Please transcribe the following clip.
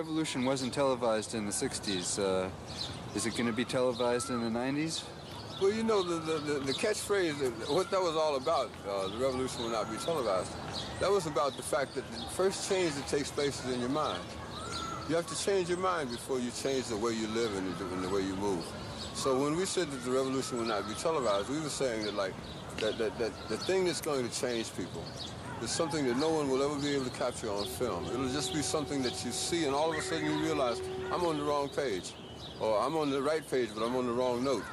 Revolution wasn't televised in the 60s. Uh, is it going to be televised in the 90s? Well, you know, the, the, the catchphrase, what that was all about, uh, the revolution will not be televised, that was about the fact that the first change that takes place is in your mind. You have to change your mind before you change the way you live and the, and the way you move. So when we said that the revolution will not be televised, we were saying that, like, that, that, that the thing that's going to change people is something that no one will ever be able to capture on film. It'll just be something that you see, and all of a sudden you realize, I'm on the wrong page. Or I'm on the right page, but I'm on the wrong note.